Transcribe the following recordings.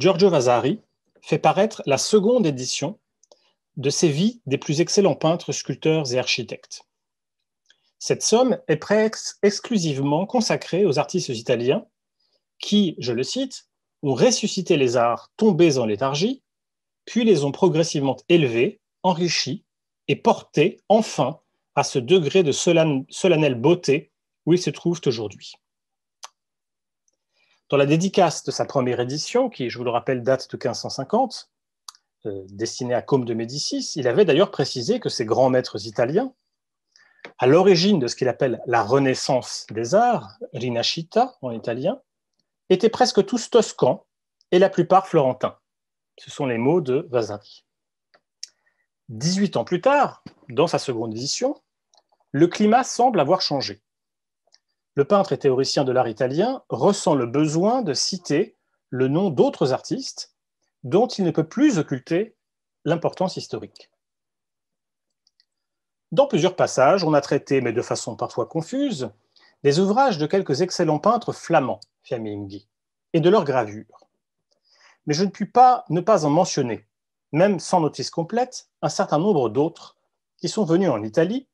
Giorgio Vasari fait paraître la seconde édition de ses vies des plus excellents peintres, sculpteurs et architectes. Cette somme est presque exclusivement consacrée aux artistes italiens qui, je le cite, ont ressuscité les arts tombés en léthargie, puis les ont progressivement élevés, enrichis et portés enfin à ce degré de solennelle beauté où ils se trouvent aujourd'hui. Dans la dédicace de sa première édition, qui, je vous le rappelle, date de 1550, euh, destinée à Côme de Médicis, il avait d'ailleurs précisé que ces grands maîtres italiens, à l'origine de ce qu'il appelle la Renaissance des arts, Rinascita en italien, étaient presque tous toscans et la plupart florentins. Ce sont les mots de Vasari. 18 ans plus tard, dans sa seconde édition, le climat semble avoir changé le peintre et théoricien de l'art italien ressent le besoin de citer le nom d'autres artistes dont il ne peut plus occulter l'importance historique. Dans plusieurs passages, on a traité, mais de façon parfois confuse, des ouvrages de quelques excellents peintres flamands, Fiamminghi, et de leurs gravures. Mais je ne puis pas ne pas en mentionner, même sans notice complète, un certain nombre d'autres qui sont venus en Italie,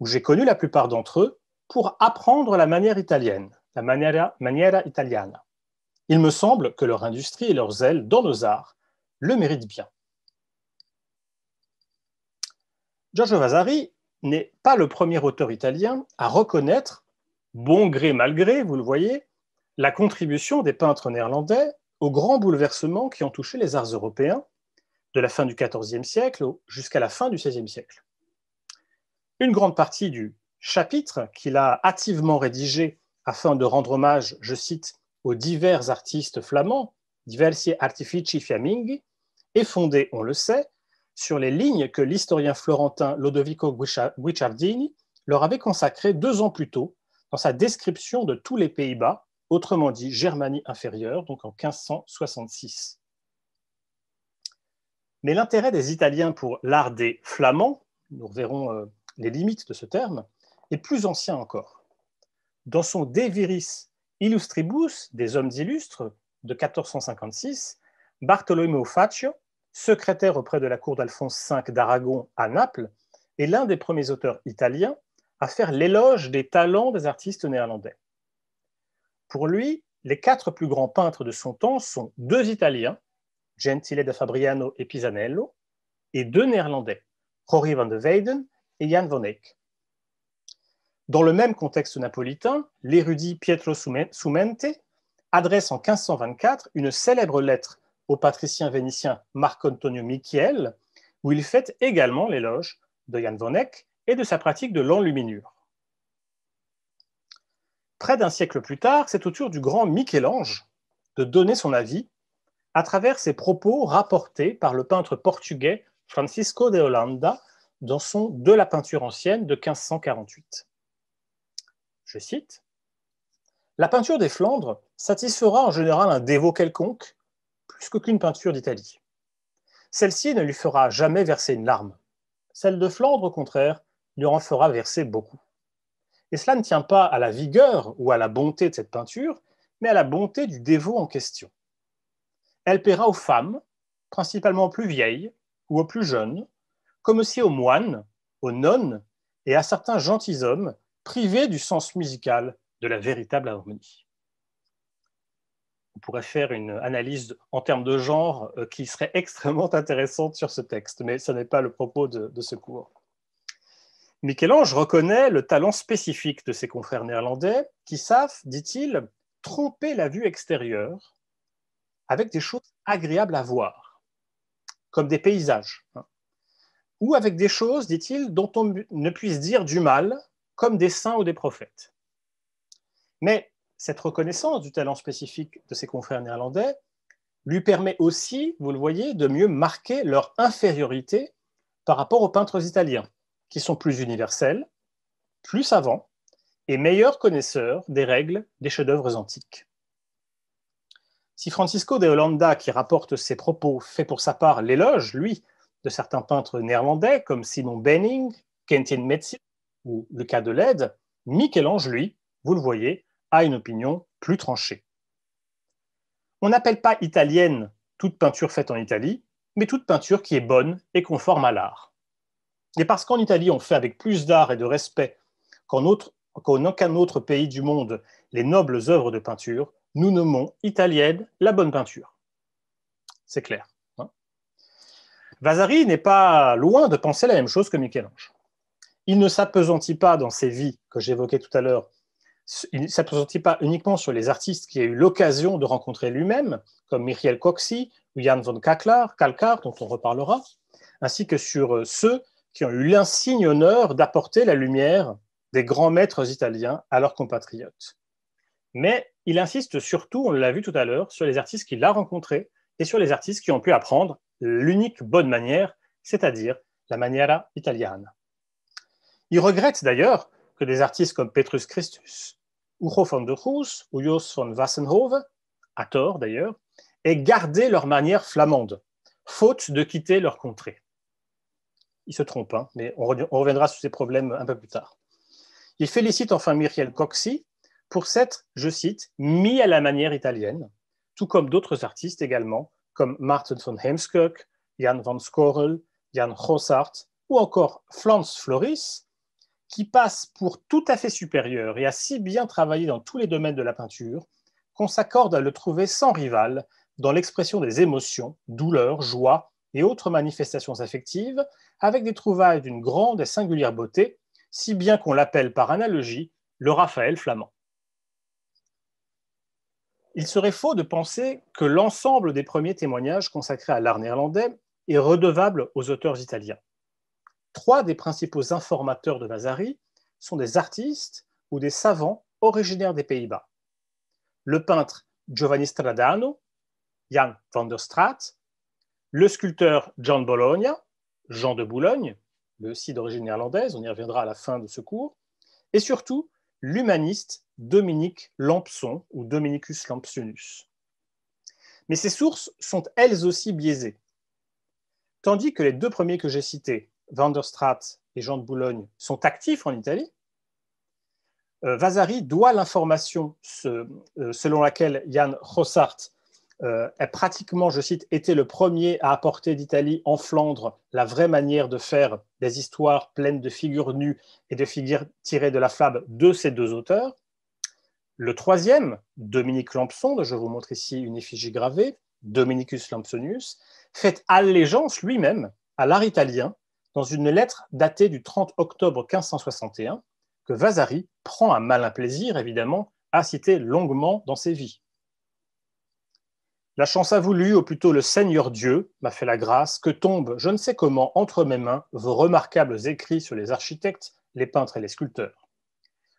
où j'ai connu la plupart d'entre eux, pour apprendre la manière italienne, la maniera, italiana. Il me semble que leur industrie et leur zèle dans nos arts le méritent bien. Giorgio Vasari n'est pas le premier auteur italien à reconnaître, bon gré mal gré, vous le voyez, la contribution des peintres néerlandais aux grands bouleversements qui ont touché les arts européens de la fin du XIVe siècle jusqu'à la fin du XVIe siècle. Une grande partie du chapitre qu'il a hâtivement rédigé afin de rendre hommage, je cite, aux divers artistes flamands, diversi artifici fiamminghi, est fondé, on le sait, sur les lignes que l'historien florentin Lodovico Guicciardini leur avait consacrées deux ans plus tôt dans sa description de tous les Pays-Bas, autrement dit Germanie inférieure, donc en 1566. Mais l'intérêt des Italiens pour l'art des Flamands, nous reverrons euh, les limites de ce terme, est plus ancien encore. Dans son De Viris Illustribus, des hommes illustres, de 1456, Bartolomeo Faccio, secrétaire auprès de la cour d'Alphonse V d'Aragon à Naples, est l'un des premiers auteurs italiens à faire l'éloge des talents des artistes néerlandais. Pour lui, les quatre plus grands peintres de son temps sont deux Italiens, Gentile da Fabriano et Pisanello, et deux Néerlandais, Rory van de Weyden et Jan van Eyck. Dans le même contexte napolitain, l'érudit Pietro Sumente adresse en 1524 une célèbre lettre au patricien vénitien Marc-Antonio Michiel, où il fait également l'éloge de Jan von Eyck et de sa pratique de l'enluminure. Près d'un siècle plus tard, c'est au tour du grand Michel-Ange de donner son avis à travers ses propos rapportés par le peintre portugais Francisco de Holanda dans son De la peinture ancienne de 1548 je cite, La peinture des Flandres satisfera en général un dévot quelconque plus qu'aucune peinture d'Italie. Celle-ci ne lui fera jamais verser une larme. Celle de Flandre, au contraire, lui en fera verser beaucoup. Et cela ne tient pas à la vigueur ou à la bonté de cette peinture, mais à la bonté du dévot en question. Elle plaira aux femmes, principalement plus vieilles ou aux plus jeunes, comme aussi aux moines, aux nonnes et à certains gentilshommes privé du sens musical de la véritable harmonie. On pourrait faire une analyse en termes de genre euh, qui serait extrêmement intéressante sur ce texte, mais ce n'est pas le propos de, ce cours. Michel-Ange reconnaît le talent spécifique de ses confrères néerlandais qui savent, dit-il, tromper la vue extérieure avec des choses agréables à voir, comme des paysages, hein. ou avec des choses, dit-il, dont on ne puisse dire du mal comme des saints ou des prophètes. Mais cette reconnaissance du talent spécifique de ses confrères néerlandais lui permet aussi, vous le voyez, de mieux marquer leur infériorité par rapport aux peintres italiens, qui sont plus universels, plus savants et meilleurs connaisseurs des règles des chefs-d'œuvre antiques. Si Francisco de Holanda, qui rapporte ses propos, fait pour sa part l'éloge, lui, de certains peintres néerlandais comme Simon Benning, Quentin Metzi ou Lucas Delede, Michel-Ange, lui, vous le voyez, a une opinion plus tranchée. On n'appelle pas italienne toute peinture faite en Italie, mais toute peinture qui est bonne et conforme à l'art. Et parce qu'en Italie, on fait avec plus d'art et de respect qu'en aucun autre pays du monde les nobles œuvres de peinture, nous nommons italienne la bonne peinture. C'est clair. Hein? Vasari n'est pas loin de penser la même chose que Michel-Ange. Il ne s'apesantit pas dans ses vies que j'évoquais tout à l'heure il ne s'appesantit pas uniquement sur les artistes qu'il a eu l'occasion de rencontrer lui-même, comme Michiel Coxy ou Jan von Kalkar, dont on reparlera, ainsi que sur euh, ceux qui ont eu l'insigne honneur d'apporter la lumière des grands maîtres italiens à leurs compatriotes. Mais il insiste surtout, on l'a vu tout à l'heure, sur les artistes qu'il a rencontrés et sur les artistes qui ont pu apprendre l'unique bonne manière, c'est-à-dire la maniera italiana. Il regrette d'ailleurs que des artistes comme Petrus Christus, Ugo van der Goes ou Jos van Wassenhove, à tort d'ailleurs, aient gardé leur manière flamande, faute de quitter leur contrée. Il se trompe, hein, mais on, reviendra sur ces problèmes un peu plus tard. Il félicite enfin Muriel Coxy pour s'être, je cite, mis à la manière italienne, tout comme d'autres artistes également, comme Martin von Heemskerk, Jan van Scorel, Jan Gossart ou encore Flans Floris, qui passe pour tout à fait supérieur et a si bien travaillé dans tous les domaines de la peinture qu'on s'accorde à le trouver sans rival dans l'expression des émotions, douleurs, joie et autres manifestations affectives, avec des trouvailles d'une grande et singulière beauté, si bien qu'on l'appelle par analogie le Raphaël flamand. Il serait faux de penser que l'ensemble des premiers témoignages consacrés à l'art néerlandais est redevable aux auteurs italiens trois des principaux informateurs de Vasari sont des artistes ou des savants originaires des Pays-Bas. Le peintre Giovanni Stradano, Jan van der Straat, le sculpteur John Bologna, Jean de Boulogne, le aussi d'origine néerlandaise, on y reviendra à la fin de ce cours, et surtout l'humaniste Dominique Lampson ou Dominicus Lampsonus. Mais ces sources sont elles aussi biaisées. Tandis que les deux premiers que j'ai cités, Van der Straat et Jean de Boulogne sont actifs en Italie, euh, Vasari doit l'information euh, selon laquelle Jan Rossart euh, a pratiquement, je cite, été le premier à apporter d'Italie en Flandre la vraie manière de faire des histoires pleines de figures nues et de figures tirées de la fable de ces deux auteurs. Le troisième, Dominique Lampson, je vous montre ici une effigie gravée, Dominicus Lampsonius, fait allégeance lui-même à l'art italien dans une lettre datée du 30 octobre 1561, que Vasari prend un malin plaisir, évidemment, à citer longuement dans ses vies. La chance a voulu, ou plutôt le Seigneur Dieu m'a fait la grâce, que tombent, je ne sais comment, entre mes mains vos remarquables écrits sur les architectes, les peintres et les sculpteurs.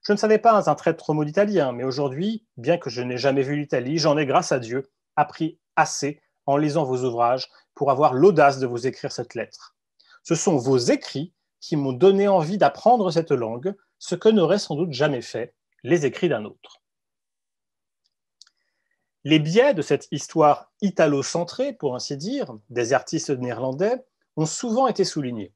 Je ne savais pas un trait trop mot d'italien, mais aujourd'hui, bien que je n'ai jamais vu l'Italie, j'en ai, grâce à Dieu, appris assez en lisant vos ouvrages pour avoir l'audace de vous écrire cette lettre. Ce sont vos écrits qui m'ont donné envie d'apprendre cette langue, ce que n'auraient sans doute jamais fait les écrits d'un autre. Les biais de cette histoire italo-centrée, pour ainsi dire, des artistes néerlandais ont souvent été soulignés.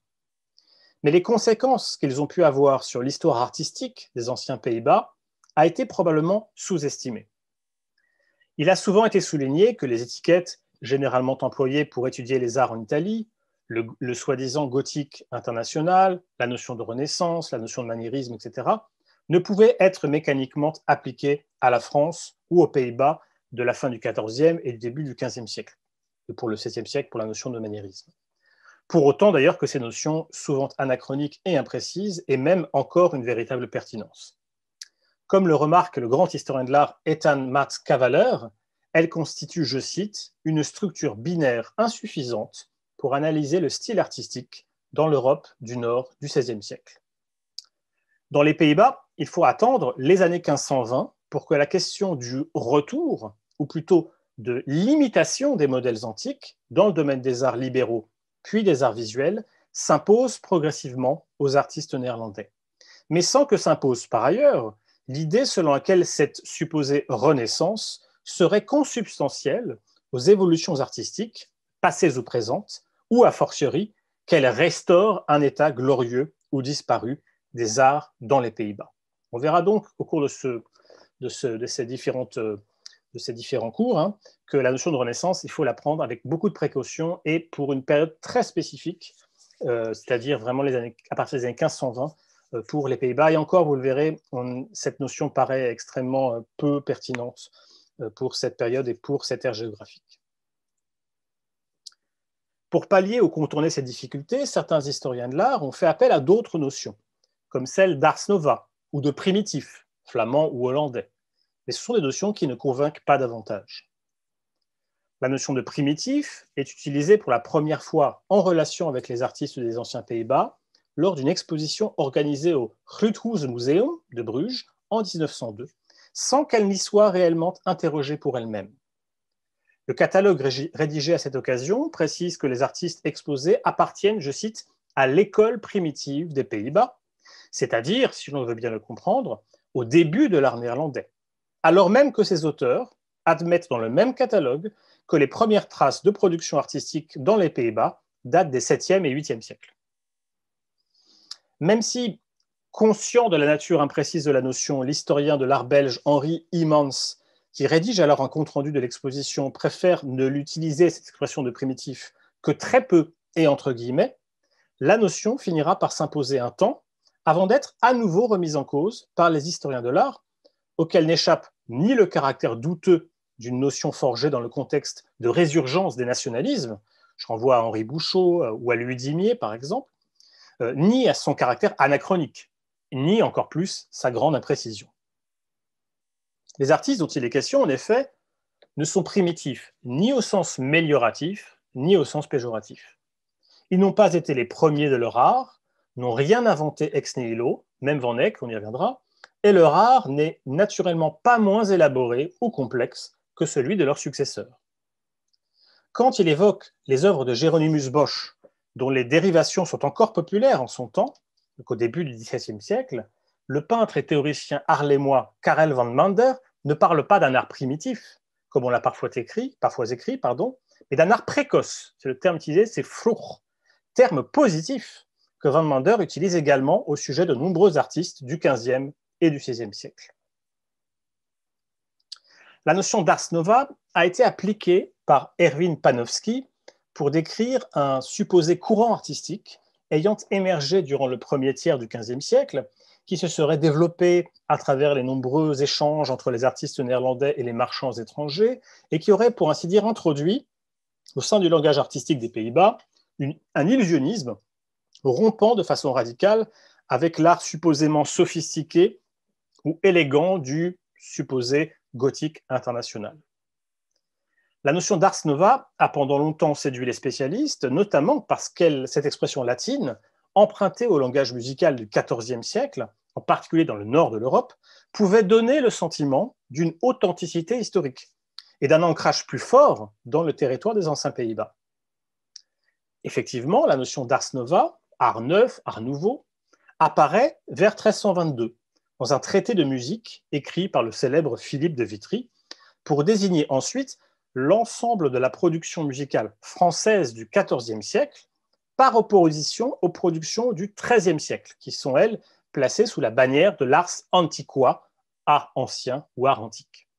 Mais les conséquences qu'ils ont pu avoir sur l'histoire artistique des anciens Pays-Bas a été probablement sous-estimée. Il a souvent été souligné que les étiquettes généralement employées pour étudier les arts en Italie, le, soi-disant gothique international, la notion de renaissance, la notion de maniérisme, etc., ne pouvaient être mécaniquement appliqués à la France ou aux Pays-Bas de la fin du XIVe et du début du XVe siècle, et pour le XVIe siècle pour la notion de maniérisme. Pour autant d'ailleurs que ces notions, souvent anachroniques et imprécises, aient même encore une véritable pertinence. Comme le remarque le grand historien de l'art Ethan Matt Cavaler, elles constituent, je cite, une structure binaire insuffisante pour analyser le style artistique dans l'Europe du Nord du XVIe siècle. Dans les Pays-Bas, il faut attendre les années 1520 pour que la question du retour, ou plutôt de l'imitation des modèles antiques dans le domaine des arts libéraux puis des arts visuels s'impose progressivement aux artistes néerlandais. Mais sans que s'impose par ailleurs l'idée selon laquelle cette supposée renaissance serait consubstantielle aux évolutions artistiques, passées ou présentes, ou a fortiori qu'elle restaure un état glorieux ou disparu des arts dans les Pays-Bas. On verra donc au cours de, de, ces, différents cours hein, que la notion de renaissance, il faut la prendre avec beaucoup de précaution et pour une période très spécifique, euh, c'est-à-dire vraiment les années, à partir des années 1520 euh, pour les Pays-Bas. Et encore, vous le verrez, cette notion paraît extrêmement euh, peu pertinente pour cette période et pour cette ère géographique. Pour pallier ou contourner ces difficultés, certains historiens de l'art ont fait appel à d'autres notions, comme celle d'ars nova ou de primitif, flamand ou hollandais. Mais ce sont des notions qui ne convainquent pas davantage. La notion de primitif est utilisée pour la première fois en relation avec les artistes des anciens Pays-Bas lors d'une exposition organisée au Groothuis Museum de Bruges en 1902, sans qu'elle n'y soit réellement interrogée pour elle-même. Le catalogue rédigé à cette occasion précise que les artistes exposés appartiennent, je cite, à l'école primitive des Pays-Bas, c'est-à-dire, si l'on veut bien le comprendre, au début de l'art néerlandais, alors même que ces auteurs admettent dans le même catalogue que les premières traces de production artistique dans les Pays-Bas datent des 7e et 8e siècles. Même si, conscient de la nature imprécise de la notion, l'historien de l'art belge Henri Immans, qui rédige alors un compte-rendu de l'exposition, préfère ne l'utiliser, cette expression de primitif, que très peu et entre guillemets, la notion finira par s'imposer un temps avant d'être à nouveau remise en cause par les historiens de l'art, auxquels n'échappe ni le caractère douteux d'une notion forgée dans le contexte de résurgence des nationalismes, je renvoie à Henri Bouchot euh, ou à Louis Dimier par exemple, euh, ni à son caractère anachronique, ni encore plus sa grande imprécision. Les artistes dont il est question, en effet, ne sont primitifs ni au sens mélioratif, ni au sens péjoratif. Ils n'ont pas été les premiers de leur art, n'ont rien inventé ex nihilo, même Van Eyck, on y reviendra, et leur art n'est naturellement pas moins élaboré ou complexe que celui de leurs successeurs. Quand il évoque les œuvres de Géronymus Bosch dont les dérivations sont encore populaires en son temps, donc au début du XVIIe siècle, le peintre et théoricien arlémois Karel van Mander ne parle pas d'un art primitif, comme on l'a parfois écrit, parfois écrit pardon, mais d'un art précoce. C'est le terme utilisé, c'est fruch, terme positif que van Mander utilise également au sujet de nombreux artistes du XVe et du XVIe siècle. La notion d'ars nova a été appliquée par Erwin Panofsky pour décrire un supposé courant artistique ayant émergé durant le premier tiers du XVe siècle, qui se serait développé à travers les nombreux échanges entre les artistes néerlandais et les marchands étrangers, et qui aurait, pour ainsi dire, introduit au sein du langage artistique des Pays-Bas un illusionnisme rompant de façon radicale avec l'art supposément sophistiqué ou élégant du supposé gothique international. La notion d'ars nova a pendant longtemps séduit les spécialistes, notamment parce qu'elle, cette expression latine, empruntée au langage musical du XIVe siècle, en particulier dans le nord de l'Europe, pouvait donner le sentiment d'une authenticité historique et d'un ancrage plus fort dans le territoire des anciens Pays-Bas. Effectivement, la notion d'ars nova, art neuf, art nouveau, apparaît vers 1322 dans un traité de musique écrit par le célèbre Philippe de Vitry pour désigner ensuite l'ensemble de la production musicale française du XIVe siècle par opposition aux productions du XIIIe siècle, qui sont, elles, placées sous la bannière de l'ars antiqua, art ancien ou art antique.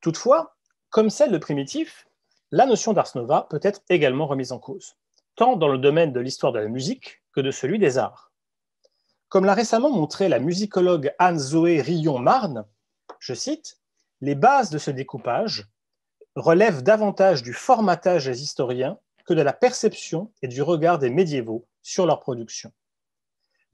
Toutefois, comme celle de primitif, la notion d'ars nova peut être également remise en cause, tant dans le domaine de l'histoire de la musique que de celui des arts. Comme l'a récemment montré la musicologue Anne-Zoé Rillon-Marne, je cite, Les bases de ce découpage relève davantage du formatage des historiens que de la perception et du regard des médiévaux sur leur production.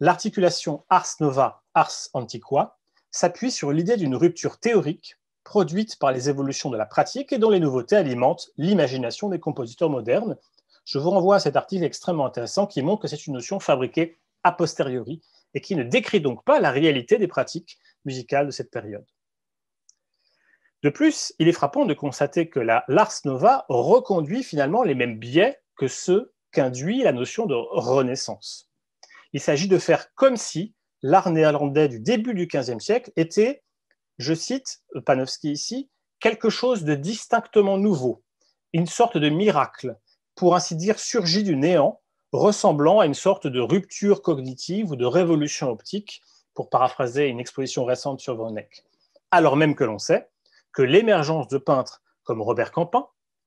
L'articulation ars nova, ars antiqua s'appuie sur l'idée d'une rupture théorique produite par les évolutions de la pratique et dont les nouveautés alimentent l'imagination des compositeurs modernes. Je vous renvoie à cet article extrêmement intéressant qui montre que c'est une notion fabriquée a posteriori et qui ne décrit donc pas la réalité des pratiques musicales de cette période. De plus, il est frappant de constater que la Lars Nova reconduit finalement les mêmes biais que ceux qu'induit la notion de renaissance. Il s'agit de faire comme si l'art néerlandais du début du XVe siècle était, je cite Panofsky ici, quelque chose de distinctement nouveau, une sorte de miracle, pour ainsi dire surgi du néant, ressemblant à une sorte de rupture cognitive ou de révolution optique, pour paraphraser une exposition récente sur Van Eyck. Alors même que l'on sait que l'émergence de peintres comme Robert Campin,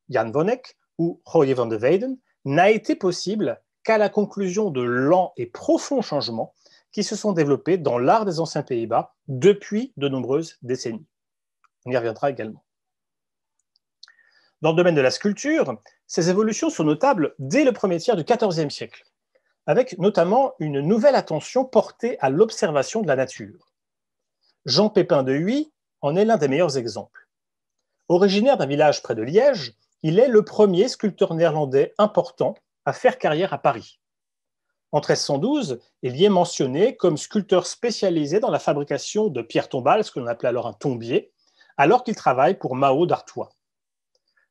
Jan Van Eyck ou Roy van de Weyden n'a été possible qu'à la conclusion de lents et profonds changements qui se sont développés dans l'art des anciens Pays-Bas depuis de nombreuses décennies. On y reviendra également. Dans le domaine de la sculpture, ces évolutions sont notables dès le premier tiers du XIVe siècle, avec notamment une nouvelle attention portée à l'observation de la nature. Jean Pépin de Huy en est l'un des meilleurs exemples. Originaire d'un village près de Liège, il est le premier sculpteur néerlandais important à faire carrière à Paris. En 1312, il y est mentionné comme sculpteur spécialisé dans la fabrication de pierres tombales, ce que l'on appelait alors un tombier, alors qu'il travaille pour Mao d'Artois.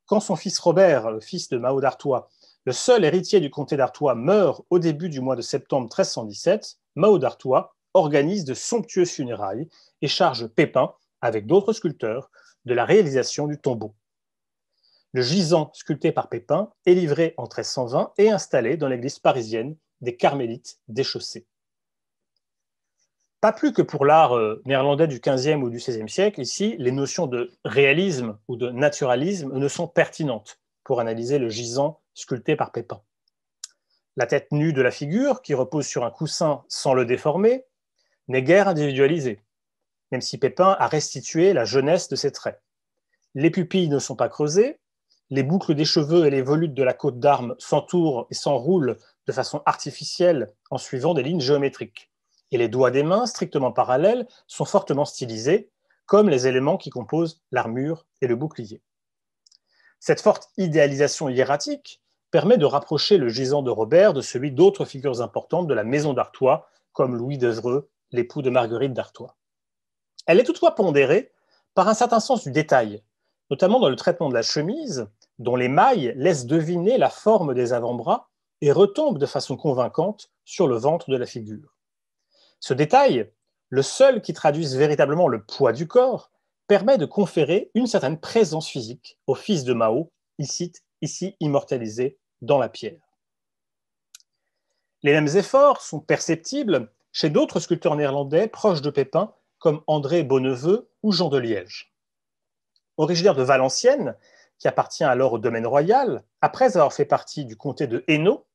Quand son fils Robert, le fils de Mao d'Artois, le seul héritier du comté d'Artois, meurt au début du mois de septembre 1317, Mao d'Artois organise de somptueuses funérailles et charge Pépin, avec d'autres sculpteurs, de la réalisation du tombeau. Le gisant sculpté par Pépin est livré en 1320 et installé dans l'église parisienne des Carmélites déchaussés. Pas plus que pour l'art euh, néerlandais du XVe ou du XVIe siècle, ici, les notions de réalisme ou de naturalisme ne sont pertinentes pour analyser le gisant sculpté par Pépin. La tête nue de la figure, qui repose sur un coussin sans le déformer, n'est guère individualisée, même si Pépin a restitué la jeunesse de ses traits. Les pupilles ne sont pas creusées, les boucles des cheveux et les volutes de la côte d'armes s'entourent et s'enroulent de façon artificielle en suivant des lignes géométriques. Et les doigts des mains, strictement parallèles, sont fortement stylisés, comme les éléments qui composent l'armure et le bouclier. Cette forte idéalisation hiératique permet de rapprocher le gisant de Robert de celui d'autres figures importantes de la maison d'Artois, comme Louis d'Evreux, l'époux de Marguerite d'Artois. Elle est toutefois pondérée par un certain sens du détail, notamment dans le traitement de la chemise, dont les mailles laissent deviner la forme des avant-bras et retombent de façon convaincante sur le ventre de la figure. Ce détail, le seul qui traduise véritablement le poids du corps, permet de conférer une certaine présence physique au fils de Mao, ici, immortalisé dans la pierre. Les mêmes efforts sont perceptibles chez d'autres sculpteurs néerlandais proches de Pépin, comme André Bonneveux ou Jean de Liège. Originaire de Valenciennes, qui appartient alors au domaine royal, après avoir fait partie du comté de Hainaut,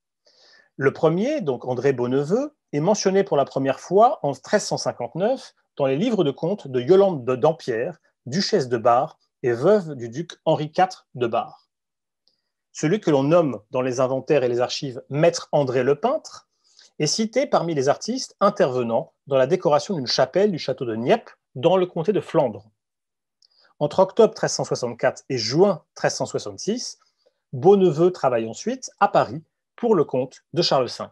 le premier, donc André Bonneveux, est mentionné pour la première fois en 1359 dans les livres de comptes de Yolande de Dampierre, duchesse de Bar et veuve du duc Henri IV de Bar. Celui que l'on nomme dans les inventaires et les archives Maître André le peintre est cité parmi les artistes intervenant dans la décoration d'une chapelle du château de Nieppe dans le comté de Flandre. Entre octobre 1364 et juin 1366, Beauneveu travaille ensuite à Paris pour le compte de Charles V.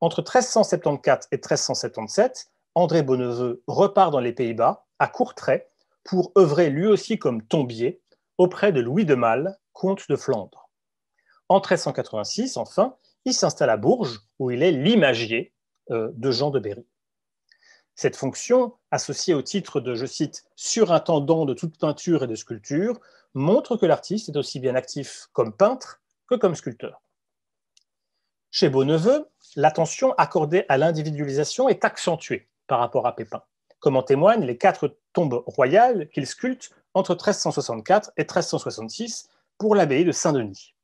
Entre 1374 et 1377, André Beauneveu repart dans les Pays-Bas, à Courtrai, pour œuvrer lui aussi comme tombier auprès de Louis de Malle, comte de Flandre. En 1386, enfin, il s'installe à Bourges, où il est l'imagier euh, de Jean de Berry. Cette fonction, associée au titre de, je cite, surintendant de toute peinture et de sculpture, montre que l'artiste est aussi bien actif comme peintre que comme sculpteur. Chez Beauneveu, l'attention accordée à l'individualisation est accentuée par rapport à Pépin, comme en témoignent les quatre tombes royales qu'il sculpte entre 1364 et 1366 pour l'abbaye de Saint-Denis.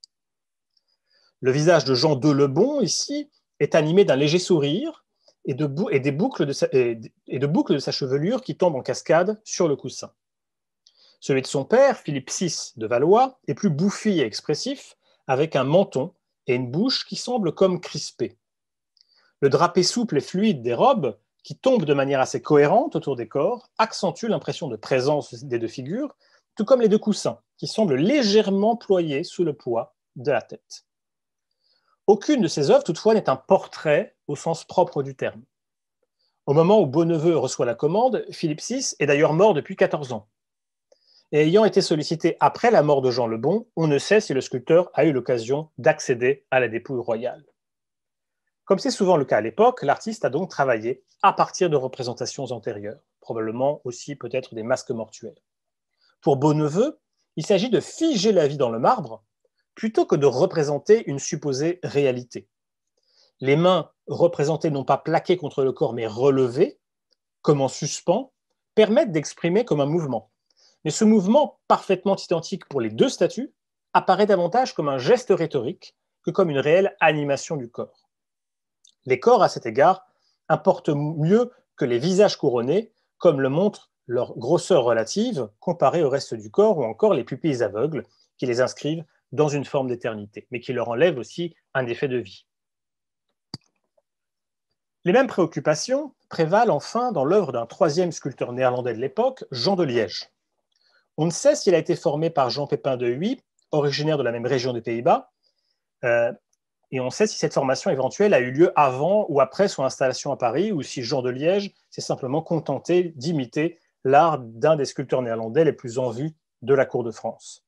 Le visage de Jean de Lebon, ici, est animé d'un léger sourire et de, des boucles de sa, chevelure qui tombent en cascade sur le coussin. Celui de son père, Philippe VI de Valois, est plus bouffi et expressif, avec un menton et une bouche qui semblent comme crispée. Le drapé souple et fluide des robes, qui tombent de manière assez cohérente autour des corps, accentue l'impression de présence des deux figures, tout comme les deux coussins, qui semblent légèrement ployés sous le poids de la tête. Aucune de ces œuvres, toutefois, n'est un portrait au sens propre du terme. Au moment où Beauneveu reçoit la commande, Philippe VI est d'ailleurs mort depuis 14 ans. et ayant été sollicité après la mort de Jean le Bon, on ne sait si le sculpteur a eu l'occasion d'accéder à la dépouille royale. Comme c'est souvent le cas à l'époque, l'artiste a donc travaillé à partir de représentations antérieures, probablement aussi peut-être des masques mortuaires. Pour Beauneveu, il s'agit de figer la vie dans le marbre plutôt que de représenter une supposée réalité. Les mains représentées non pas plaquées contre le corps mais relevées, comme en suspens, permettent d'exprimer comme un mouvement. Mais ce mouvement, parfaitement identique pour les deux statues, apparaît davantage comme un geste rhétorique que comme une réelle animation du corps. Les corps, à cet égard, importent mieux que les visages couronnés, comme le montre leur grosseur relative comparée au reste du corps ou encore les pupilles aveugles qui les inscrivent dans une forme d'éternité, mais qui leur enlèvent aussi un effet de vie. Les mêmes préoccupations prévalent enfin dans l'œuvre d'un troisième sculpteur néerlandais de l'époque, Jean de Liège. On ne sait s'il a été formé par Jean Pépin de Huy, originaire de la même région des Pays-Bas, euh, et on sait si cette formation éventuelle a eu lieu avant ou après son installation à Paris, ou si Jean de Liège s'est simplement contenté d'imiter l'art d'un des sculpteurs néerlandais les plus en vue de la cour de France.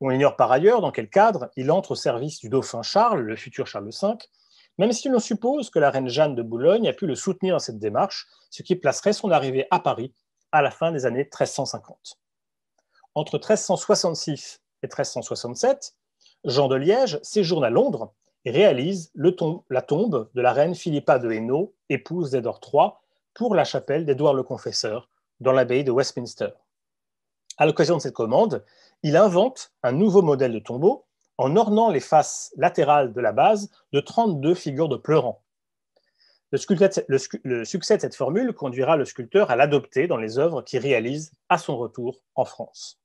On ignore par ailleurs dans quel cadre il entre au service du dauphin Charles, le futur Charles V, même si l'on suppose que la reine Jeanne de Boulogne a pu le soutenir dans cette démarche, ce qui placerait son arrivée à Paris à la fin des années 1350. Entre 1366 et 1367, Jean de Liège séjourne à Londres et réalise la tombe de la reine Philippa de Hainaut, épouse d'Édouard III, pour la chapelle d'Édouard le Confesseur, dans l'abbaye de Westminster. À l'occasion de cette commande, il invente un nouveau modèle de tombeau en ornant les faces latérales de la base de 32 figures de pleurants. Le, succès de cette formule conduira le sculpteur à l'adopter dans les œuvres qu'il réalise à son retour en France.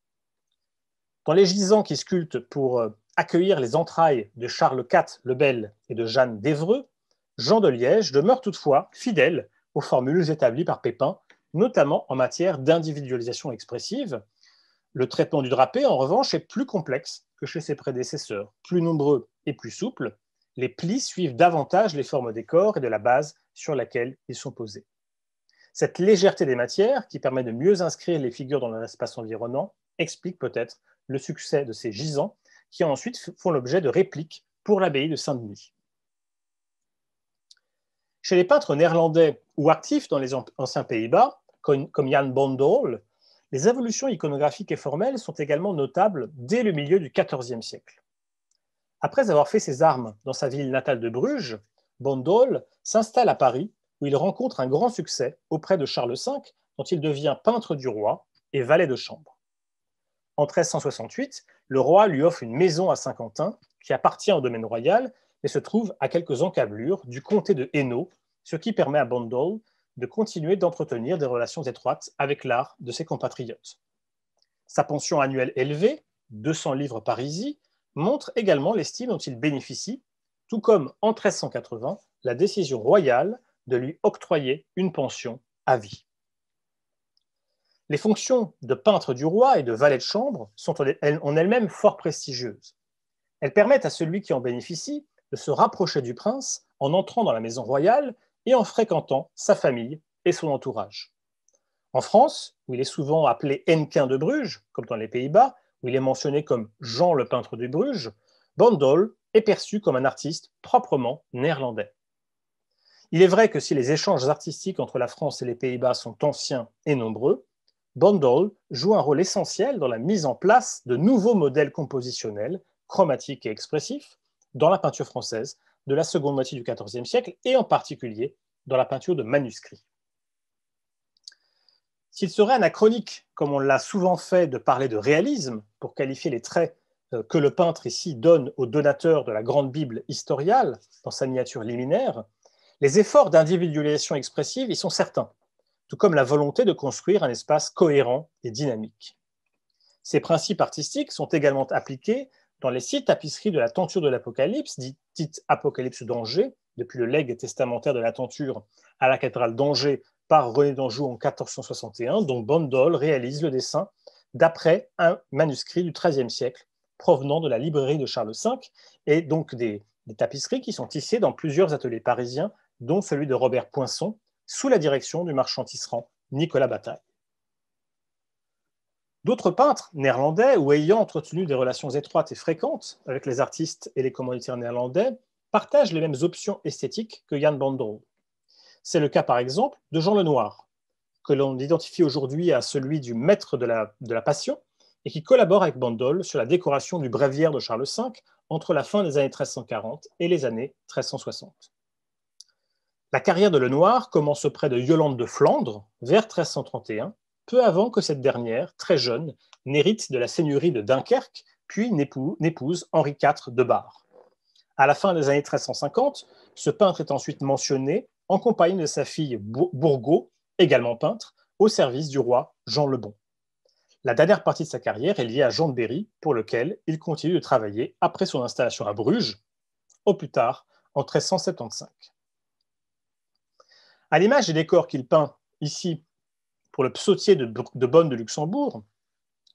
Dans les gisants qui sculptent pour euh, accueillir les entrailles de Charles IV le Bel et de Jeanne d'Evreux, Jean de Liège demeure toutefois fidèle aux formules établies par Pépin, notamment en matière d'individualisation expressive. Le traitement du drapé, en revanche, est plus complexe que chez ses prédécesseurs. Plus nombreux et plus souples, les plis suivent davantage les formes des corps et de la base sur laquelle ils sont posés. Cette légèreté des matières, qui permet de mieux inscrire les figures dans l'espace environnant, explique peut-être le succès de ces gisants qui ensuite font l'objet de répliques pour l'abbaye de Saint-Denis. Chez les peintres néerlandais ou actifs dans les anciens Pays-Bas, comme Jan Bondol, les évolutions iconographiques et formelles sont également notables dès le milieu du XIVe siècle. Après avoir fait ses armes dans sa ville natale de Bruges, Bondol s'installe à Paris où il rencontre un grand succès auprès de Charles V, dont il devient peintre du roi et valet de chambre. En 1368, le roi lui offre une maison à Saint-Quentin qui appartient au domaine royal et se trouve à quelques encablures du comté de Hainaut, ce qui permet à Bondol de continuer d'entretenir des relations étroites avec l'art de ses compatriotes. Sa pension annuelle élevée, 200 livres parisis, montre également l'estime dont il bénéficie, tout comme en 1380 la décision royale de lui octroyer une pension à vie. Les fonctions de peintre du roi et de valet de chambre sont en elles-mêmes fort prestigieuses. Elles permettent à celui qui en bénéficie de se rapprocher du prince en entrant dans la maison royale et en fréquentant sa famille et son entourage. En France, où il est souvent appelé Hennequin de Bruges, comme dans les Pays-Bas, où il est mentionné comme Jean le peintre de Bruges, Bandol est perçu comme un artiste proprement néerlandais. Il est vrai que si les échanges artistiques entre la France et les Pays-Bas sont anciens et nombreux, Bandol joue un rôle essentiel dans la mise en place de nouveaux modèles compositionnels, chromatiques et expressifs, dans la peinture française, de la seconde moitié du XIVe siècle et en particulier dans la peinture de manuscrits. S'il serait anachronique, comme on l'a souvent fait, de parler de réalisme pour qualifier les traits euh, que le peintre ici donne au donateur de la grande Bible historiale dans sa miniature liminaire, les efforts d'individualisation expressive y sont certains, tout comme la volonté de construire un espace cohérent et dynamique. Ces principes artistiques sont également appliqués dans les six tapisseries de la tenture de l'Apocalypse, dite Apocalypse d'Angers, depuis le legs testamentaire de la tenture à la cathédrale d'Angers par René d'Anjou en 1461, dont Bondol réalise le dessin d'après un manuscrit du XIIIe siècle provenant de la librairie de Charles V, et donc des, des tapisseries qui sont tissées dans plusieurs ateliers parisiens, dont celui de Robert Poinçon, sous la direction du marchand tisserand Nicolas Bataille. D'autres peintres néerlandais ou ayant entretenu des relations étroites et fréquentes avec les artistes et les commanditaires néerlandais partagent les mêmes options esthétiques que Jan Bandol. C'est le cas par exemple de Jean Lenoir, que l'on identifie aujourd'hui à celui du maître de la, de la Passion et qui collabore avec Bandol sur la décoration du bréviaire de Charles V entre la fin des années 1340 et les années 1360. La carrière de Lenoir commence auprès de Yolande de Flandre vers 1331 peu avant que cette dernière, très jeune, n'hérite de la seigneurie de Dunkerque, puis n'épouse Henri IV de Bar. À la fin des années 1350, ce peintre est ensuite mentionné en compagnie de sa fille Bourgault, également peintre, au service du roi Jean le Bon. La dernière partie de sa carrière est liée à Jean de Berry, pour lequel il continue de travailler après son installation à Bruges, au plus tard en 1375. À l'image des décors qu'il peint ici pour le psautier de, Bonne de Luxembourg,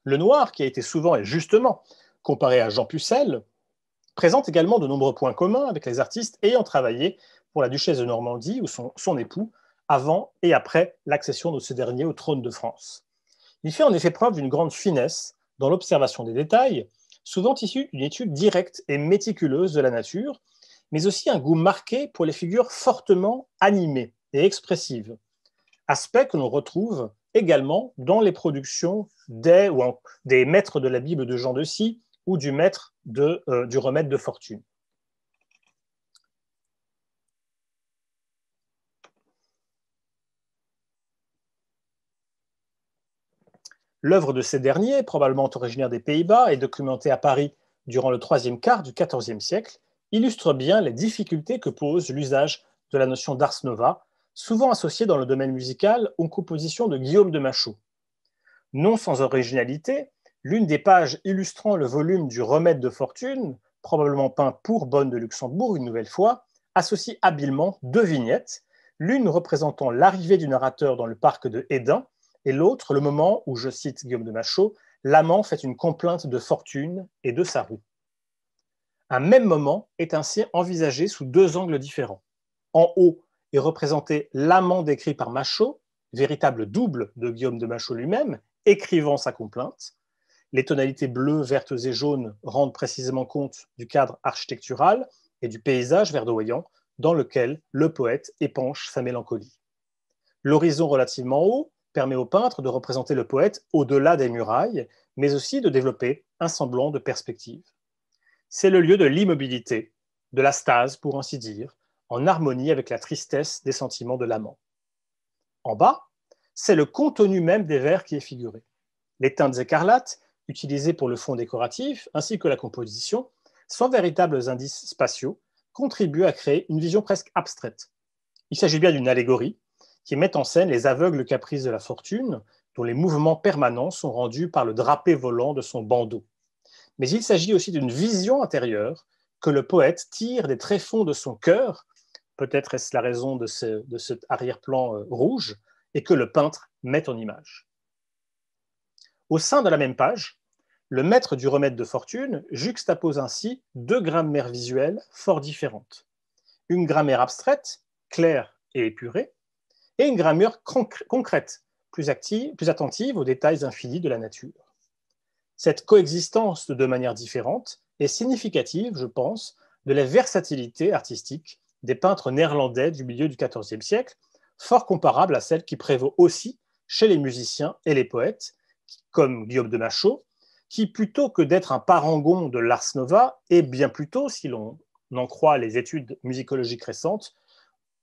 le noir, qui a été souvent et justement comparé à Jean Pucelle, présente également de nombreux points communs avec les artistes ayant travaillé pour la duchesse de Normandie ou son, époux avant et après l'accession de ce dernier au trône de France. Il fait en effet preuve d'une grande finesse dans l'observation des détails, souvent issu d'une étude directe et méticuleuse de la nature, mais aussi un goût marqué pour les figures fortement animées et expressives, aspect que l'on retrouve également dans les productions des, ou des maîtres de la Bible de Jean de Sy ou du maître de, euh, du remède de fortune. L'œuvre de ces derniers, probablement originaire des Pays-Bas et documentée à Paris durant le troisième quart du XIVe siècle, illustre bien les difficultés que pose l'usage de la notion d'ars nova souvent associé dans le domaine musical aux compositions de Guillaume de Machaut. Non sans originalité, l'une des pages illustrant le volume du Remède de fortune, probablement peint pour Bonne de Luxembourg une nouvelle fois, associe habilement deux vignettes, l'une représentant l'arrivée du narrateur dans le parc de Hédin, et l'autre le moment où, je cite Guillaume de Machaut, l'amant fait une complainte de fortune et de sa roue. Un même moment est ainsi envisagé sous deux angles différents. En haut, est représenté l'amant décrit par Machaut, véritable double de Guillaume de Machaut lui-même, écrivant sa complainte. Les tonalités bleues, vertes et jaunes rendent précisément compte du cadre architectural et du paysage verdoyant dans lequel le poète épanche sa mélancolie. L'horizon relativement haut permet au peintre de représenter le poète au-delà des murailles, mais aussi de développer un semblant de perspective. C'est le lieu de l'immobilité, de la stase pour ainsi dire, en harmonie avec la tristesse des sentiments de l'amant. En bas, c'est le contenu même des vers qui est figuré. Les teintes écarlates, utilisées pour le fond décoratif, ainsi que la composition, sans véritables indices spatiaux, contribuent à créer une vision presque abstraite. Il s'agit bien d'une allégorie qui met en scène les aveugles caprices de la fortune, dont les mouvements permanents sont rendus par le drapé volant de son bandeau. Mais il s'agit aussi d'une vision intérieure que le poète tire des tréfonds de son cœur peut-être est-ce la raison de, cet arrière-plan euh, rouge, et que le peintre met en image. Au sein de la même page, le maître du remède de fortune juxtapose ainsi deux grammaires visuelles fort différentes. Une grammaire abstraite, claire et épurée, et une grammaire concrète, plus, active, plus attentive aux détails infinis de la nature. Cette coexistence de deux manières différentes est significative, je pense, de la versatilité artistique des peintres néerlandais du milieu du XIVe siècle, fort comparable à celle qui prévaut aussi chez les musiciens et les poètes, comme Guillaume de Machaut, qui, plutôt que d'être un parangon de l'Ars Nova, est bien plutôt, si l'on en croit les études musicologiques récentes,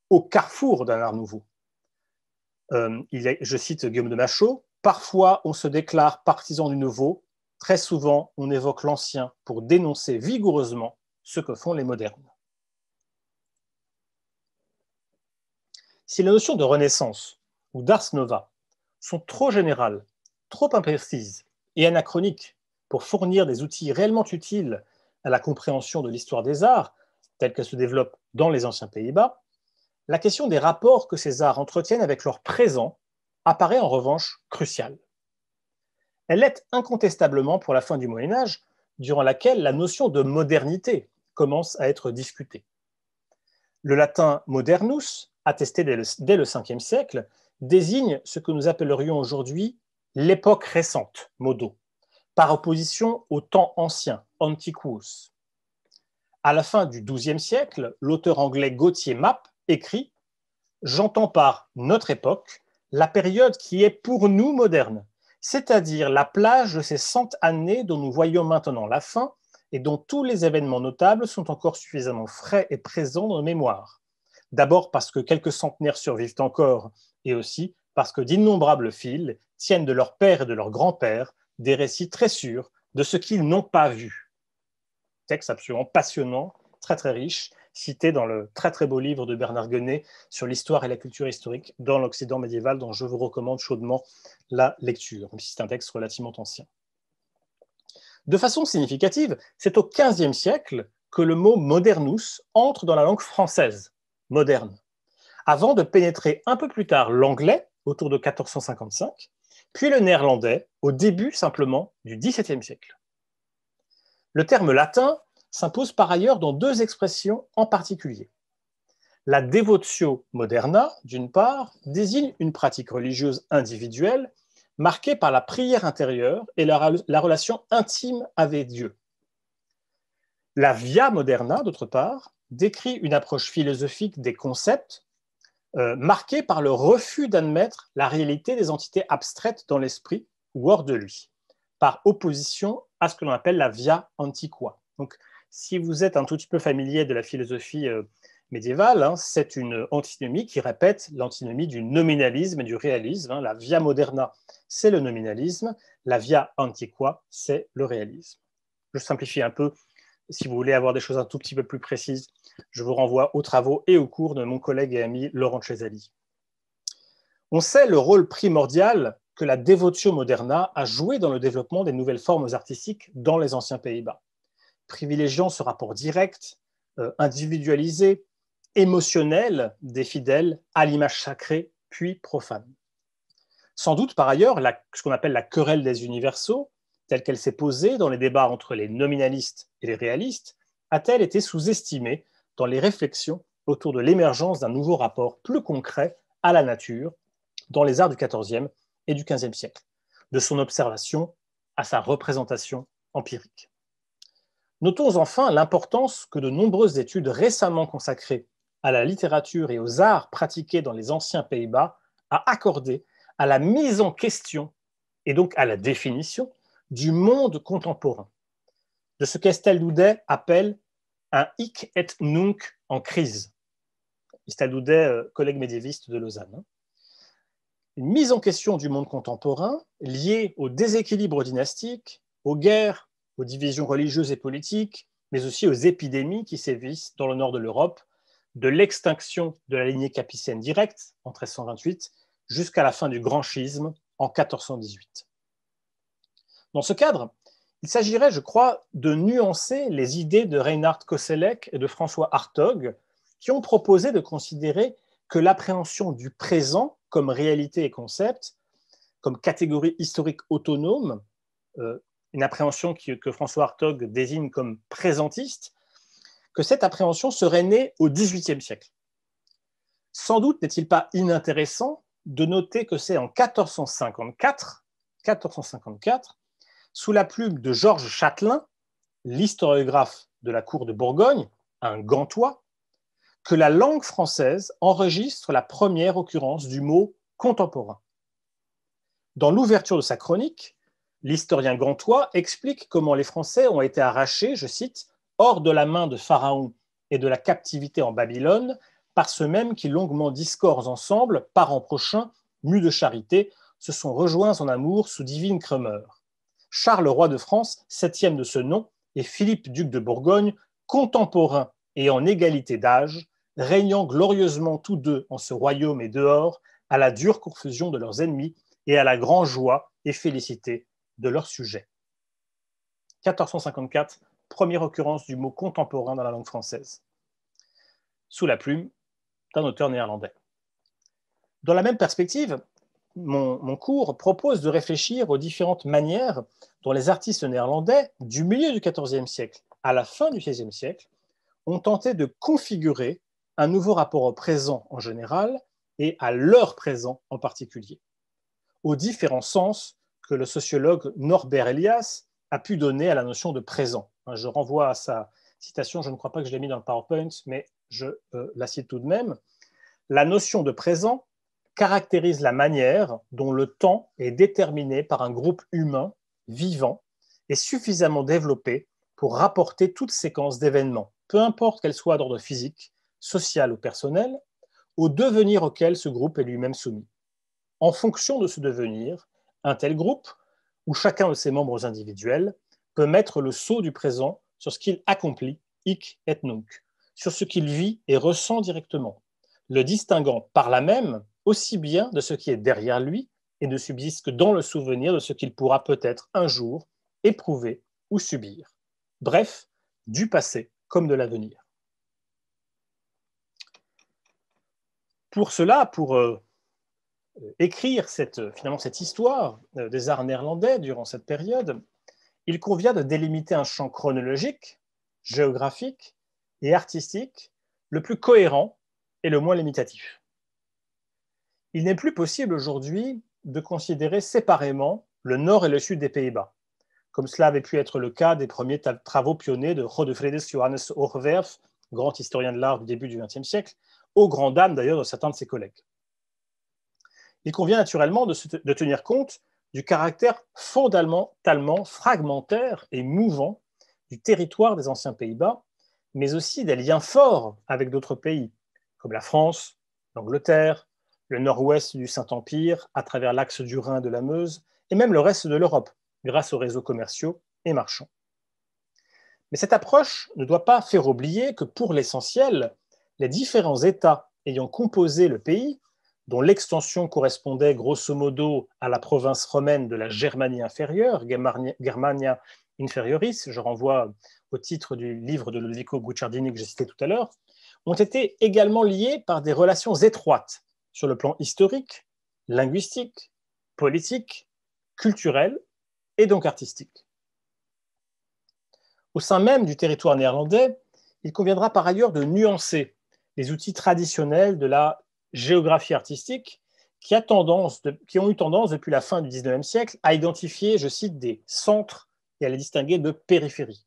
au carrefour d'un art nouveau. Euh, je cite Guillaume de Machaut, Parfois on se déclare partisan du nouveau, très souvent on évoque l'ancien pour dénoncer vigoureusement ce que font les modernes. Si les notions de renaissance ou d'ars nova sont trop générales, trop imprécises et anachroniques pour fournir des outils réellement utiles à la compréhension de l'histoire des arts, telle qu'elle se développe dans les anciens Pays-Bas, la question des rapports que ces arts entretiennent avec leur présent apparaît en revanche cruciale. Elle est incontestablement pour la fin du Moyen Âge, durant laquelle la notion de modernité commence à être discutée. Le latin modernus attesté dès le, 5e siècle, désigne ce que nous appellerions aujourd'hui l'époque récente, modo, par opposition au temps ancien, antiquus. À la fin du XIIe siècle, l'auteur anglais Gauthier Mapp écrit J'entends par notre époque la période qui est pour nous moderne, c'est-à-dire la plage de ces cent années dont nous voyons maintenant la fin et dont tous les événements notables sont encore suffisamment frais et présents dans nos mémoires. D'abord parce que quelques centenaires survivent encore, et aussi parce que d'innombrables fils tiennent de leur père et de leur grand-père des récits très sûrs de ce qu'ils n'ont pas vu. Texte absolument passionnant, très très riche, cité dans le très très beau livre de Bernard Guenet sur l'histoire et la culture historique dans l'Occident médiéval, dont je vous recommande chaudement la lecture, même si c'est un texte relativement ancien. De façon significative, c'est au XVe siècle que le mot modernus entre dans la langue française, moderne, avant de pénétrer un peu plus tard l'anglais, autour de 1455, puis le néerlandais, au début simplement du XVIIe siècle. Le terme latin s'impose par ailleurs dans deux expressions en particulier. La devotio moderna, d'une part, désigne une pratique religieuse individuelle marquée par la prière intérieure et la, relation intime avec Dieu. La via moderna, d'autre part, décrit une approche philosophique des concepts euh, marquée par le refus d'admettre la réalité des entités abstraites dans l'esprit ou hors de lui, par opposition à ce que l'on appelle la via antiqua. Donc, si vous êtes un tout petit peu familier de la philosophie euh, médiévale, hein, c'est une antinomie qui répète l'antinomie du nominalisme et du réalisme. Hein. La via moderna, c'est le nominalisme, la via antiqua, c'est le réalisme. Je simplifie un peu. Si vous voulez avoir des choses un tout petit peu plus précises, je vous renvoie aux travaux et aux cours de mon collègue et ami Laurent Chesali. On sait le rôle primordial que la dévotion moderna a joué dans le développement des nouvelles formes artistiques dans les anciens Pays-Bas, privilégiant ce rapport direct, euh, individualisé, émotionnel des fidèles à l'image sacrée puis profane. Sans doute par ailleurs, ce qu'on appelle la querelle des universaux, telle qu'elle s'est posée dans les débats entre les nominalistes et les réalistes, a-t-elle été sous-estimée dans les réflexions autour de l'émergence d'un nouveau rapport plus concret à la nature dans les arts du XIVe et du XVe siècle, de son observation à sa représentation empirique? Notons enfin l'importance que de nombreuses études récemment consacrées à la littérature et aux arts pratiqués dans les anciens Pays-Bas a accordé à la mise en question et donc à la définition du monde contemporain, de ce qu'Estelle Doudet appelle un hic et nunc en crise. Estelle Doudet, euh, collègue médiéviste de Lausanne. Hein. Une mise en question du monde contemporain liée au déséquilibre dynastique, aux guerres, aux divisions religieuses et politiques, mais aussi aux épidémies qui sévissent dans le nord de l'Europe de l'extinction de la lignée capicienne directe en 1328 jusqu'à la fin du grand schisme en 1418. Dans ce cadre, il s'agirait, je crois, de nuancer les idées de Reinhard Koselleck et de François Hartog, qui ont proposé de considérer que l'appréhension du présent comme réalité et concept, comme catégorie historique autonome, euh, une appréhension que François Hartog désigne comme présentiste, que cette appréhension serait née au XVIIIe siècle. Sans doute n'est-il pas inintéressant de noter que c'est en 1454, 1454, sous la plume de Georges Châtelain, l'historiographe de la cour de Bourgogne, un gantois, que la langue française enregistre la première occurrence du mot contemporain. Dans l'ouverture de sa chronique, l'historien gantois explique comment les Français ont été arrachés, je cite, hors de la main de Pharaon et de la captivité en Babylone, par ceux mêmes qui, longuement discords ensemble, par an prochain, mus de charité, se sont rejoints en amour sous divine cremeur. Charles, roi de France, septième de ce nom, et Philippe, duc de Bourgogne, contemporains et en égalité d'âge, régnant glorieusement tous deux en ce royaume et dehors, à la dure confusion de leurs ennemis et à la grande joie et félicité de leurs sujets. 1454, première occurrence du mot contemporain dans la langue française, sous la plume d'un auteur néerlandais. Dans la même perspective, mon, cours propose de réfléchir aux différentes manières dont les artistes néerlandais du milieu du XIVe siècle à la fin du XVIe siècle ont tenté de configurer un nouveau rapport au présent en général et à leur présent en particulier, aux différents sens que le sociologue Norbert Elias a pu donner à la notion de présent. Je renvoie à sa citation, je ne crois pas que je l'ai mis dans le PowerPoint, mais je euh, la cite tout de même. La notion de présent caractérise la manière dont le temps est déterminé par un groupe humain vivant et suffisamment développé pour rapporter toute séquence d'événements, peu importe qu'elle soit d'ordre physique, social ou personnel, au devenir auquel ce groupe est lui-même soumis. En fonction de ce devenir, un tel groupe, ou chacun de ses membres individuels, peut mettre le sceau du présent sur ce qu'il accomplit, hic et nunc, sur ce qu'il vit et ressent directement, le distinguant par là même aussi bien de ce qui est derrière lui et ne subsiste que dans le souvenir de ce qu'il pourra peut-être un jour éprouver ou subir. Bref, du passé comme de l'avenir. Pour cela, pour euh, écrire cette, finalement cette histoire euh, des arts néerlandais durant cette période, il convient de délimiter un champ chronologique, géographique et artistique le plus cohérent et le moins limitatif. Il n'est plus possible aujourd'hui de considérer séparément le nord et le sud des Pays-Bas, comme cela avait pu être le cas des premiers travaux pionniers de Godefredes Johannes Hochwerf, grand historien de l'art du début du XXe siècle, aux grand dames d'ailleurs de certains de ses collègues. Il convient naturellement de tenir compte du caractère fondamentalement fragmentaire et mouvant du territoire des anciens Pays-Bas, mais aussi des liens forts avec d'autres pays, comme la France, l'Angleterre, le nord-ouest du Saint-Empire, à travers l'axe du Rhin de la Meuse, et même le reste de l'Europe, grâce aux réseaux commerciaux et marchands. Mais cette approche ne doit pas faire oublier que pour l'essentiel, les différents États ayant composé le pays, dont l'extension correspondait grosso modo à la province romaine de la Germanie inférieure, Germania Inferioris, je renvoie au titre du livre de Ludovico Guicciardini que j'ai cité tout à l'heure, ont été également liés par des relations étroites sur le plan historique, linguistique, politique, culturel et donc artistique. Au sein même du territoire néerlandais, il conviendra par ailleurs de nuancer les outils traditionnels de la géographie artistique qui, ont eu tendance depuis la fin du XIXe siècle à identifier, je cite, des centres et à les distinguer de périphéries.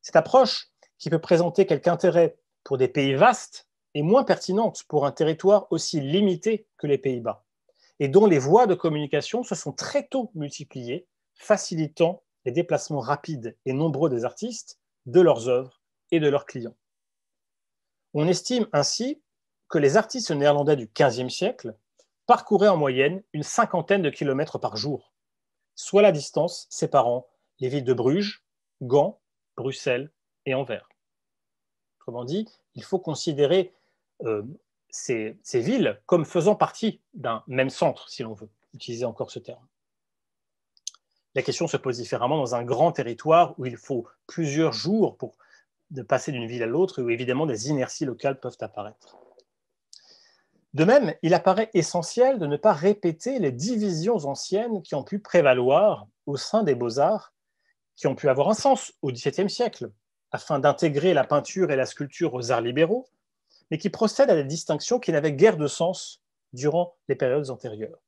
Cette approche, qui peut présenter quelque intérêt pour des pays vastes, est moins pertinente pour un territoire aussi limité que les Pays-Bas, et dont les voies de communication se sont très tôt multipliées, facilitant les déplacements rapides et nombreux des artistes, de leurs œuvres et de leurs clients. On estime ainsi que les artistes néerlandais du XVe siècle parcouraient en moyenne une cinquantaine de kilomètres par jour, soit la distance séparant les villes de Bruges, Gand, Bruxelles et Anvers. Autrement dit, il faut considérer euh, ces, villes comme faisant partie d'un même centre, si l'on veut utiliser encore ce terme. La question se pose différemment dans un grand territoire où il faut plusieurs jours pour passer d'une ville à l'autre et où évidemment des inerties locales peuvent apparaître. De même, il apparaît essentiel de ne pas répéter les divisions anciennes qui ont pu prévaloir au sein des beaux-arts, qui ont pu avoir un sens au XVIIe siècle, afin d'intégrer la peinture et la sculpture aux arts libéraux, mais qui procèdent à des distinctions qui n'avaient guère de sens durant les périodes antérieures.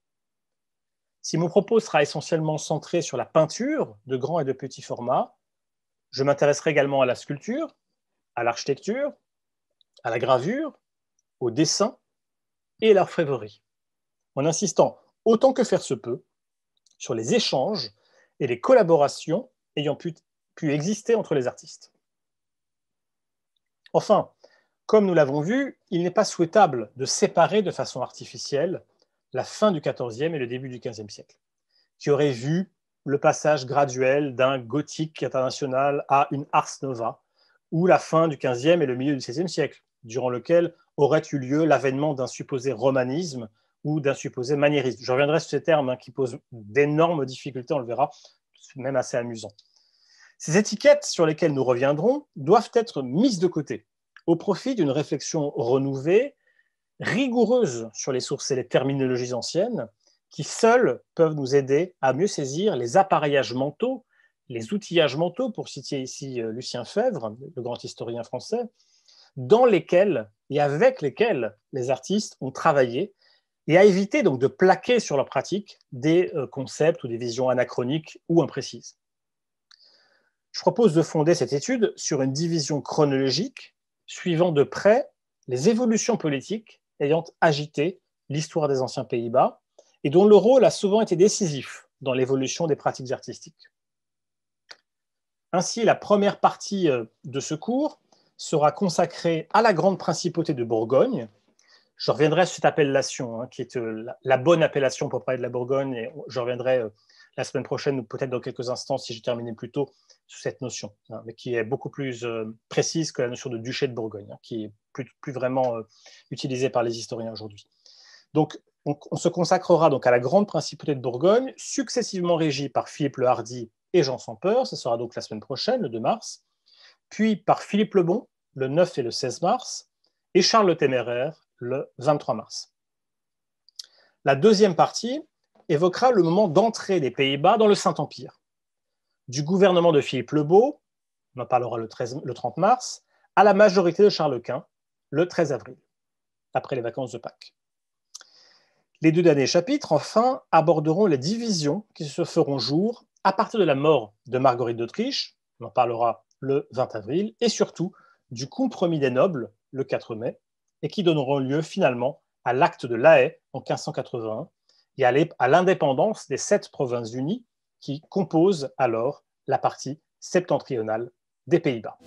Si mon propos sera essentiellement centré sur la peinture de grand et de petit format, je m'intéresserai également à la sculpture, à l'architecture, à la gravure, au dessin et l'orfèvrerie, en insistant autant que faire se peut sur les échanges et les collaborations ayant pu exister entre les artistes. Enfin, comme nous l'avons vu, il n'est pas souhaitable de séparer de façon artificielle la fin du XIVe et le début du XVe siècle, qui aurait vu le passage graduel d'un gothique international à une ars nova, ou la fin du XVe et le milieu du XVIe siècle, durant lequel aurait eu lieu l'avènement d'un supposé romanisme ou d'un supposé maniérisme. Je reviendrai sur ces termes hein, qui posent d'énormes difficultés, on le verra, même assez amusant. Ces étiquettes sur lesquelles nous reviendrons doivent être mises de côté au profit d'une réflexion renouvelée, rigoureuse sur les sources et les terminologies anciennes, qui seules peuvent nous aider à mieux saisir les appareillages mentaux, les outillages mentaux, pour citer ici euh, Lucien Fèvre, le grand historien français, dans lesquels et avec lesquels les artistes ont travaillé et à éviter donc de plaquer sur leur pratique des euh, concepts ou des visions anachroniques ou imprécises. Je propose de fonder cette étude sur une division chronologique suivant de près les évolutions politiques ayant agité l'histoire des anciens Pays-Bas et dont le rôle a souvent été décisif dans l'évolution des pratiques artistiques. Ainsi, la première partie euh, de ce cours sera consacrée à la grande principauté de Bourgogne. Je reviendrai sur cette appellation, hein, qui est euh, la bonne appellation pour parler de la Bourgogne, et je reviendrai euh, la semaine prochaine ou peut-être dans quelques instants si j'ai terminé plus tôt sur cette notion, hein, mais qui est beaucoup plus précise que la notion de duché de Bourgogne, hein, qui est plus, plus vraiment utilisée par les historiens aujourd'hui. Donc, on, se consacrera donc à la grande principauté de Bourgogne, successivement régie par Philippe le Hardy et Jean sans peur, ce sera donc la semaine prochaine, le 2 mars, puis par Philippe le Bon, le 9 et le 16 mars, et Charles le Téméraire, le 23 mars. La deuxième partie évoquera le moment d'entrée des Pays-Bas dans le Saint-Empire, du gouvernement de Philippe le Beau, on en parlera le, le 30 mars, à la majorité de Charles Quint, le 13 avril, après les vacances de Pâques. Les deux derniers chapitres, enfin, aborderont les divisions qui se feront jour à partir de la mort de Marguerite d'Autriche, on en parlera le 20 avril, et surtout du compromis des nobles le 4 mai, et qui donneront lieu finalement à l'acte de La Haye en 1581 et à l'indépendance des sept provinces unies qui composent alors la partie septentrionale des Pays-Bas.